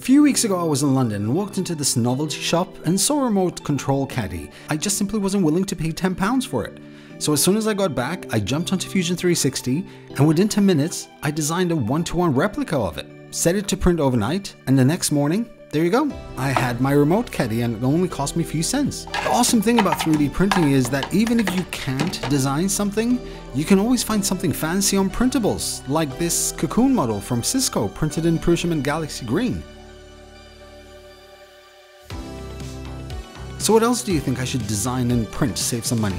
A few weeks ago I was in London and walked into this novelty shop and saw a remote control caddy. I just simply wasn't willing to pay £10 for it. So as soon as I got back, I jumped onto Fusion 360 and within 10 minutes, I designed a one-to-one replica of it, set it to print overnight, and the next morning, there you go. I had my remote caddy and it only cost me a few cents. The awesome thing about 3D printing is that even if you can't design something, you can always find something fancy on printables, like this cocoon model from Cisco printed in Prusament Galaxy Green. So what else do you think I should design and print to save some money?